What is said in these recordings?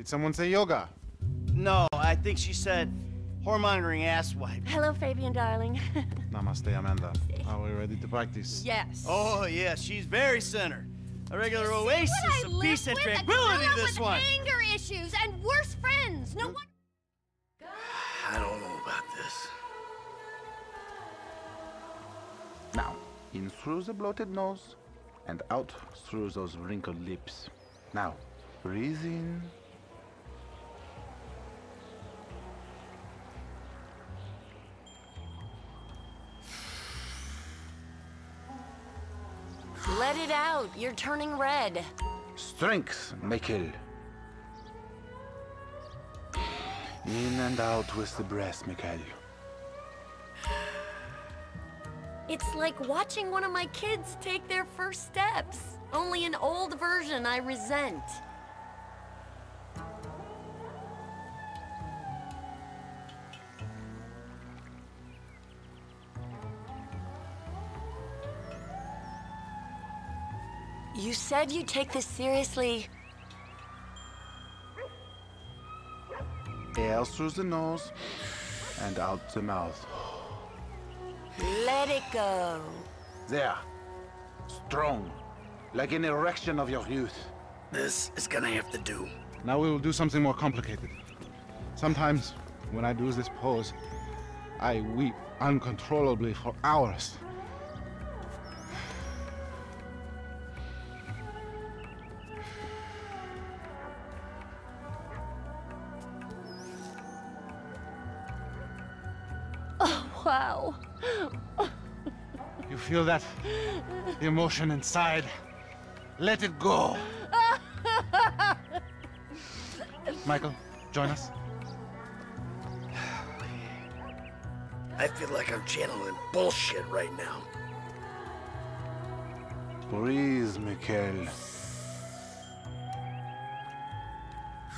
Did someone say yoga? No, I think she said whoremongering asswipe. Hello, Fabien, darling. Namaste, Amanda. Are we ready to practice? yes. Oh, yeah, she's very centered. A regular oasis of peace and with, a tranquility, gorilla this with one. anger issues and worse friends. No one. I don't know about this. Now, in through the bloated nose and out through those wrinkled lips. Now, breathe in. Let it out. You're turning red. Strength, Mikkel. In and out with the breath, Mikkel. It's like watching one of my kids take their first steps. Only an old version I resent. You said you'd take this seriously. Air through the nose and out the mouth. Let it go. There. Strong. Like an erection of your youth. This is gonna have to do. Now we will do something more complicated. Sometimes, when I do this pose, I weep uncontrollably for hours. Wow. You feel that? The emotion inside. Let it go. Michael, join us. I feel like I'm channeling bullshit right now. Breathe, Mikkel.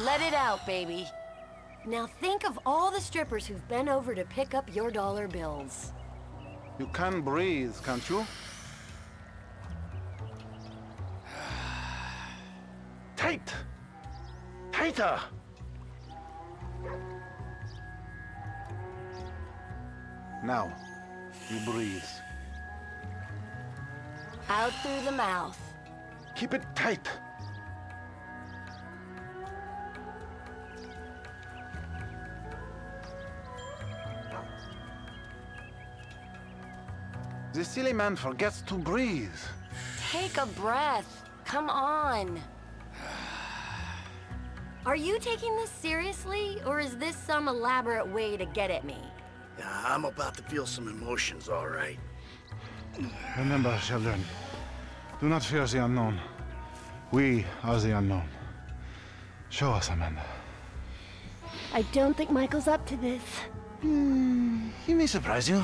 Let it out, baby. Now think of all the strippers who've been over to pick up your dollar bills. You can breathe, can't you? Tight! Tighter! Now, you breathe. Out through the mouth. Keep it tight. The silly man forgets to breathe. Take a breath. Come on. Are you taking this seriously, or is this some elaborate way to get at me? Yeah, I'm about to feel some emotions, all right. Remember, children, do not fear the unknown. We are the unknown. Show us, Amanda. I don't think Michael's up to this. Hmm, he may surprise you.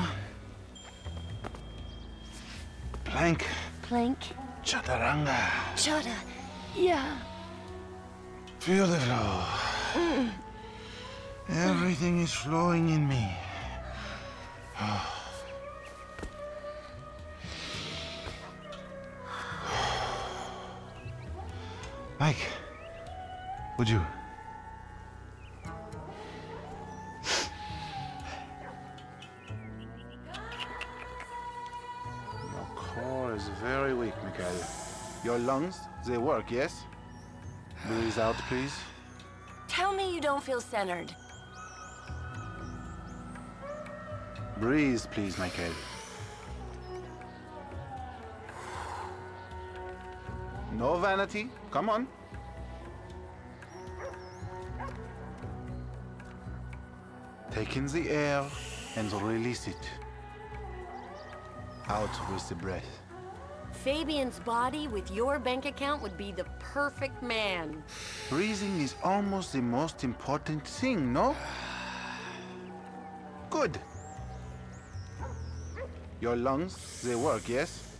Plank, Plank. chaturanga. Chata. Yeah. Feel the flow. Mm. Everything is flowing in me. Mike, would you? Very weak, Mikhail. Your lungs, they work, yes? Breathe out, please. Tell me you don't feel centered. Breathe, please, Michael. No vanity. Come on. Take in the air and release it. Out with the breath. Fabien's body with your bank account would be the perfect man. Breathing is almost the most important thing, no? Good. Your lungs, they work, yes?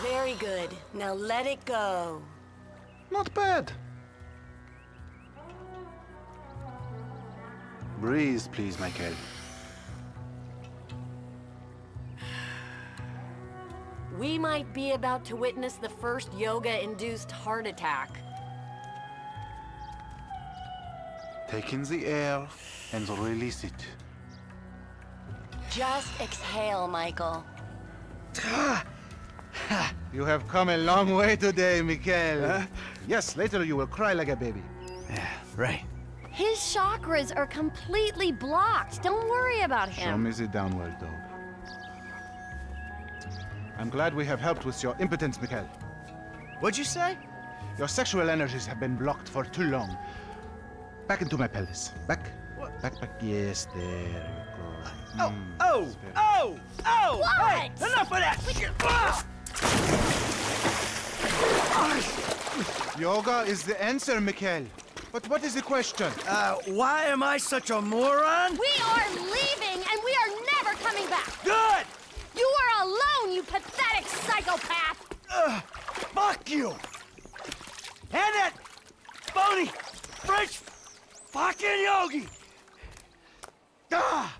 Very good. Now let it go. Not bad. Breathe, please, Michael. We might be about to witness the first yoga-induced heart attack. Take in the air and release it. Just exhale, Michael. You have come a long way today, Mikhail. Yes, later you will cry like a baby. Yeah, right. His chakras are completely blocked. Don't worry about him. Show him. me the downward dog. I'm glad we have helped with your impotence, Mikhail. What'd you say? Your sexual energies have been blocked for too long. Back into my pelvis. Back. What? Back, back. Yes, there you go. Oh, Mm, oh, that's very- oh, oh! Hey, What? enough of that! Ah! Yoga is the answer, Mikhail. But what is the question? Uh, why am I such a moron? We are leaving, and we are never coming back. Good! You are alone, you pathetic psychopath. Ugh, fuck you! And that phony French fucking yogi! Ah!